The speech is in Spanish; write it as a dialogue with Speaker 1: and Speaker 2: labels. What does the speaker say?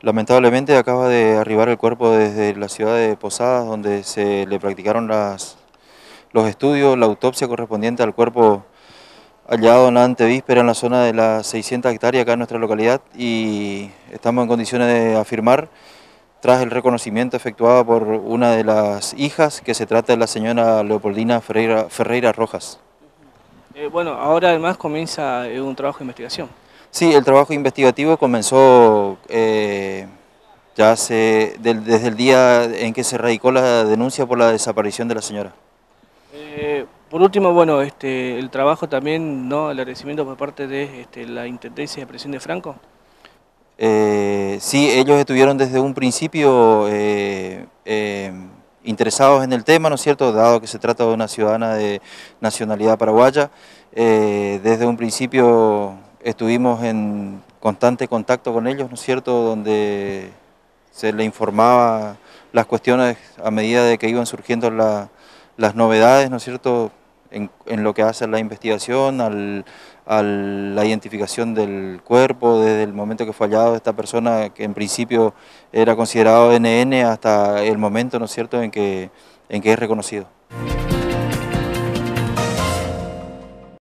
Speaker 1: Lamentablemente acaba de arribar el cuerpo desde la ciudad de Posadas, donde se le practicaron las, los estudios, la autopsia correspondiente al cuerpo hallado en la antevíspera en la zona de las 600 hectáreas acá en nuestra localidad y estamos en condiciones de afirmar, tras el reconocimiento efectuado por una de las hijas, que se trata de la señora Leopoldina Ferreira, Rojas.
Speaker 2: Eh, bueno, ahora además comienza eh, un trabajo de investigación.
Speaker 1: Sí, el trabajo investigativo comenzó eh, ya hace, desde el día en que se radicó la denuncia por la desaparición de la señora.
Speaker 2: Eh, por último, bueno, este, el trabajo también, ¿no? el agradecimiento por parte de este, la Intendencia de Presión de Franco.
Speaker 1: Eh, sí, ellos estuvieron desde un principio interesados en el tema, ¿no es cierto?, dado que se trata de una ciudadana de nacionalidad paraguaya. desde un principio Estuvimos en constante contacto con ellos, ¿no es cierto?, donde se le informaba las cuestiones a medida de que iban surgiendo las novedades, ¿no es cierto?, en, lo que hace a la investigación, a la identificación del cuerpo, desde el momento que fue hallado esta persona que en principio era considerado NN hasta el momento, ¿no es cierto?, en que, en que es reconocido.